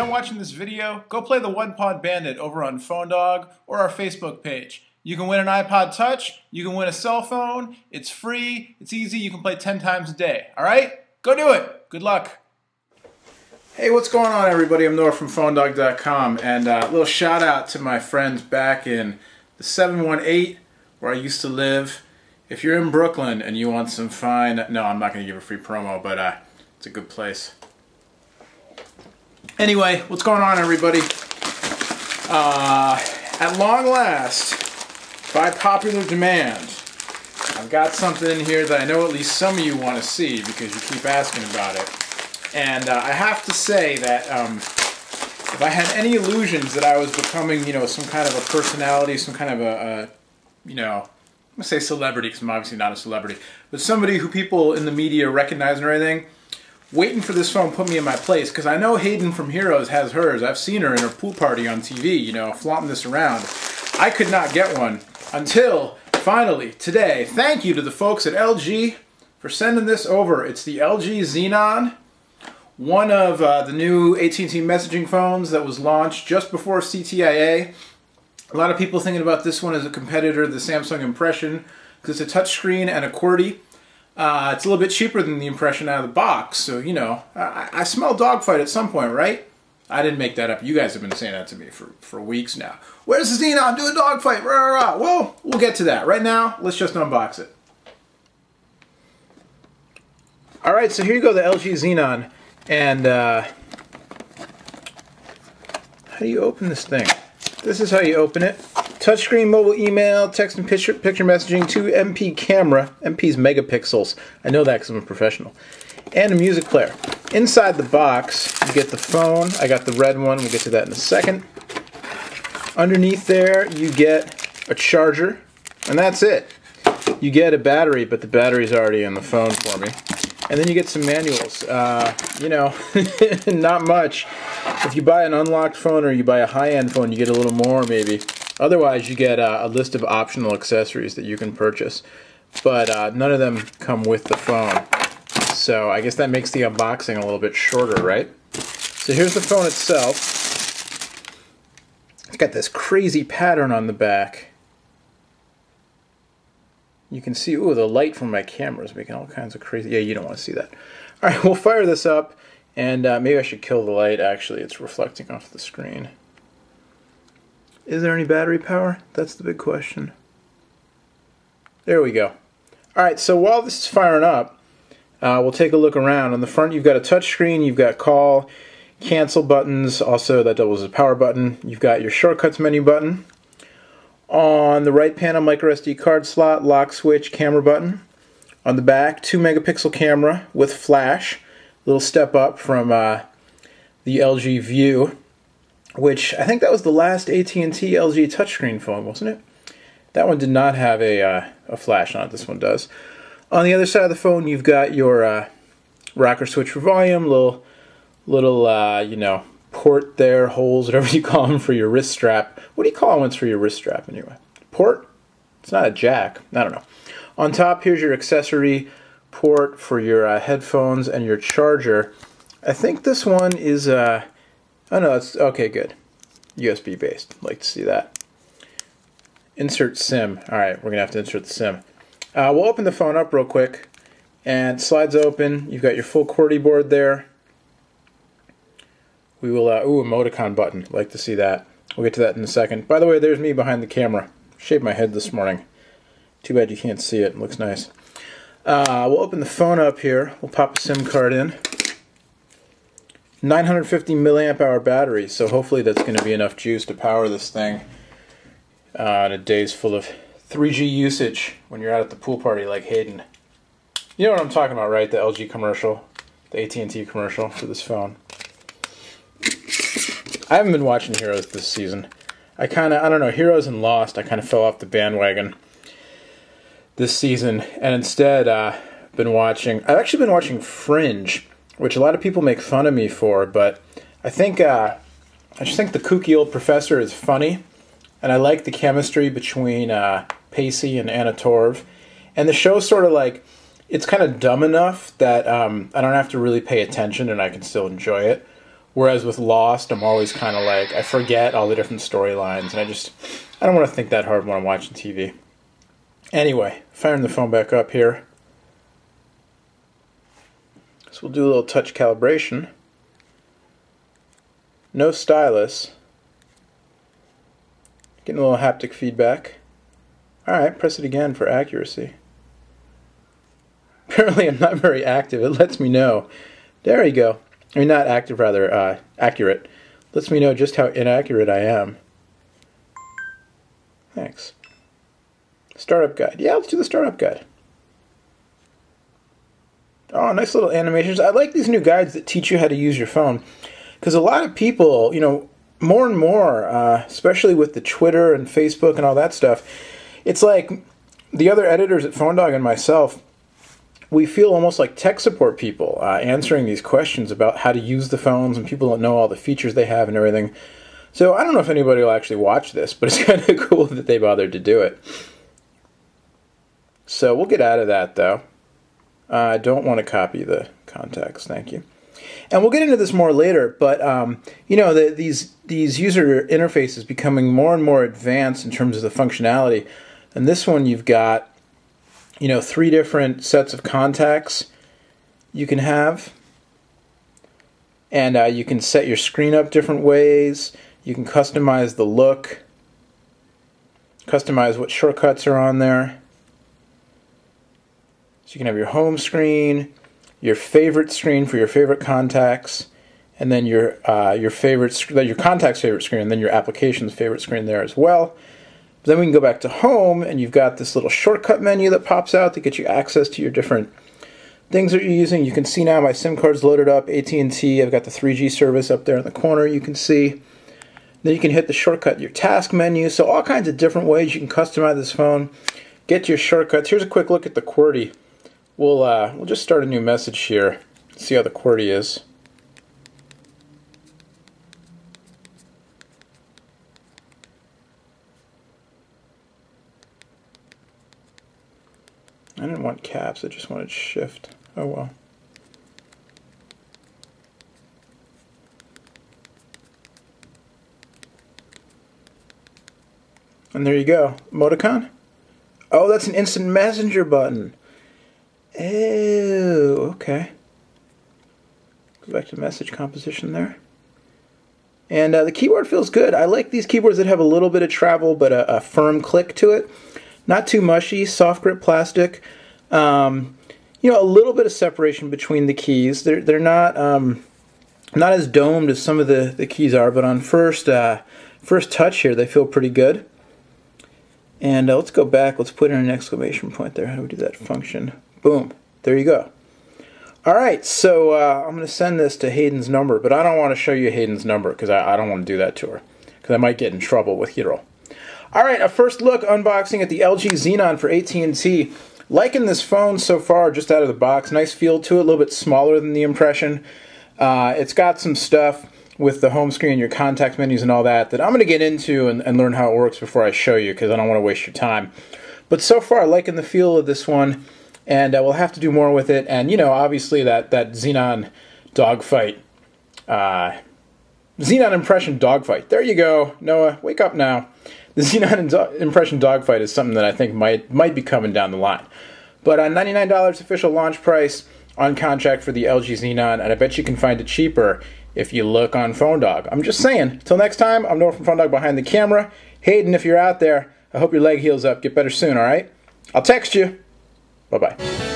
done watching this video, go play the One Pod Bandit over on PhoneDog or our Facebook page. You can win an iPod Touch, you can win a cell phone, it's free, it's easy, you can play 10 times a day. Alright? Go do it! Good luck! Hey, what's going on everybody? I'm Noah from PhoneDog.com and a uh, little shout out to my friends back in the 718 where I used to live. If you're in Brooklyn and you want some fine, no, I'm not going to give a free promo, but uh, it's a good place. Anyway, what's going on everybody? Uh, at long last, by popular demand, I've got something in here that I know at least some of you want to see because you keep asking about it. And uh, I have to say that um, if I had any illusions that I was becoming, you know, some kind of a personality, some kind of a, a you know, I'm gonna say celebrity because I'm obviously not a celebrity, but somebody who people in the media recognize and everything, waiting for this phone put me in my place because I know Hayden from Heroes has hers. I've seen her in her pool party on TV, you know, flaunting this around. I could not get one until finally today. Thank you to the folks at LG for sending this over. It's the LG Xenon, one of uh, the new AT&T messaging phones that was launched just before CTIA. A lot of people thinking about this one as a competitor to the Samsung Impression because it's a touchscreen and a QWERTY. Uh, it's a little bit cheaper than the Impression out of the box, so you know, I, I smell dogfight at some point, right? I didn't make that up. You guys have been saying that to me for, for weeks now. Where's the Xenon? Do a dogfight. Rah, rah, rah. Well, we'll get to that. Right now, let's just unbox it. All right, so here you go, the LG Xenon. And uh, how do you open this thing? This is how you open it. Touchscreen, mobile email, text and picture, picture messaging, 2 MP camera. MP's megapixels. I know that because I'm a professional. And a music player. Inside the box, you get the phone. I got the red one. We'll get to that in a second. Underneath there, you get a charger, and that's it. You get a battery, but the battery's already in the phone for me. And then you get some manuals. Uh, you know, not much. If you buy an unlocked phone or you buy a high-end phone, you get a little more maybe. Otherwise, you get uh, a list of optional accessories that you can purchase. But uh, none of them come with the phone. So I guess that makes the unboxing a little bit shorter, right? So here's the phone itself. It's got this crazy pattern on the back. You can see, ooh, the light from my camera is making all kinds of crazy, yeah, you don't want to see that. All right, we'll fire this up, and uh, maybe I should kill the light, actually. It's reflecting off the screen. Is there any battery power? That's the big question. There we go. All right, so while this is firing up, uh, we'll take a look around. On the front, you've got a touch screen, you've got call, cancel buttons, also that doubles as a power button. You've got your shortcuts menu button. On the right panel, micro SD card slot, lock switch, camera button. On the back, 2 megapixel camera with flash. Little step up from uh, the LG View, which I think that was the last AT&T LG touchscreen phone, wasn't it? That one did not have a, uh, a flash on it. This one does. On the other side of the phone, you've got your uh, rocker switch for volume, little, little, uh, you know, port there, holes, whatever you call them for your wrist strap. What do you call ones for your wrist strap anyway? Port? It's not a jack. I don't know. On top, here's your accessory port for your uh, headphones and your charger. I think this one is, uh, oh no, it's, okay, good. USB based. Like to see that. Insert SIM. All right, we're going to have to insert the SIM. Uh, we'll open the phone up real quick and slides open. You've got your full QWERTY board there. We will, uh, ooh, emoticon button. Like to see that. We'll get to that in a second. By the way, there's me behind the camera. Shaved my head this morning. Too bad you can't see it. it looks nice. Uh, we'll open the phone up here. We'll pop a SIM card in. 950 milliamp hour battery, so hopefully that's going to be enough juice to power this thing uh, in a day's full of 3G usage when you're out at the pool party like Hayden. You know what I'm talking about, right? The LG commercial, the AT&T commercial for this phone. I haven't been watching Heroes this season. I kind of, I don't know, Heroes and Lost, I kind of fell off the bandwagon this season, and instead, uh, been watching, I've actually been watching Fringe, which a lot of people make fun of me for, but I think, uh, I just think the kooky old professor is funny, and I like the chemistry between uh, Pacey and Anna Torv. And the show's sort of like, it's kind of dumb enough that um, I don't have to really pay attention and I can still enjoy it. Whereas with Lost, I'm always kind of like I forget all the different storylines, and I just I don't want to think that hard when I'm watching TV. Anyway, firing the phone back up here. So we'll do a little touch calibration. No stylus. Getting a little haptic feedback. Alright, press it again for accuracy. Apparently I'm not very active. It lets me know. There you go. I mean, not active, rather, uh, accurate. Lets me know just how inaccurate I am. Thanks. Startup guide. Yeah, let's do the startup guide. Oh, nice little animations. I like these new guides that teach you how to use your phone. Because a lot of people, you know, more and more, uh, especially with the Twitter and Facebook and all that stuff, it's like the other editors at Phone Dog and myself, we feel almost like tech support people uh, answering these questions about how to use the phones, and people don't know all the features they have and everything. So I don't know if anybody will actually watch this, but it's kind of cool that they bothered to do it. So we'll get out of that though. Uh, I don't want to copy the contacts. Thank you. And we'll get into this more later, but um, you know the, these these user interfaces becoming more and more advanced in terms of the functionality. And this one, you've got you know three different sets of contacts you can have, and uh, you can set your screen up different ways. You can customize the look, customize what shortcuts are on there. So you can have your home screen, your favorite screen for your favorite contacts, and then your uh, your favorite your contacts favorite screen, and then your application's favorite screen there as well. Then we can go back to home, and you've got this little shortcut menu that pops out to get you access to your different things that you're using. You can see now my SIM card's loaded up. AT&T. I've got the 3G service up there in the corner. You can see. Then you can hit the shortcut your task menu. So all kinds of different ways you can customize this phone. Get your shortcuts. Here's a quick look at the QWERTY. We'll, uh, we'll just start a new message here. See how the QWERTY is. I didn't want caps, I just wanted shift. Oh well. And there you go. Emoticon? Oh, that's an instant messenger button. Oh, okay. Go back to message composition there. And uh, the keyboard feels good. I like these keyboards that have a little bit of travel, but a, a firm click to it. Not too mushy, soft grip plastic. Um, you know, a little bit of separation between the keys. They're they're not um, not as domed as some of the, the keys are, but on first uh, first touch here, they feel pretty good. And uh, let's go back. Let's put in an exclamation point there. How do we do that function? Boom. There you go. All right, so uh, I'm going to send this to Hayden's number, but I don't want to show you Hayden's number because I, I, don't want to do that to her because I might get in trouble with Hero. All right, a first look unboxing at the LG Xenon for AT&T. Liking this phone so far, just out of the box. Nice feel to it, a little bit smaller than the Impression. Uh, it's got some stuff with the home screen, your contact menus, and all that that I'm going to get into and, and learn how it works before I show you because I don't want to waste your time. But so far, liking the feel of this one and uh, we'll have to do more with it. And you know, obviously that that Xenon dogfight, uh, Xenon impression dogfight. There you go, Noah. Wake up now. The Xenon impression dogfight is something that I think might might be coming down the line. But on $99 official launch price on contract for the LG Xenon, and I bet you can find it cheaper if you look on Phone Dog. I'm just saying. Till next time, I'm Noah from Phone Dog behind the camera. Hayden, if you're out there, I hope your leg heals up. Get better soon, all right? I'll text you. Bye bye.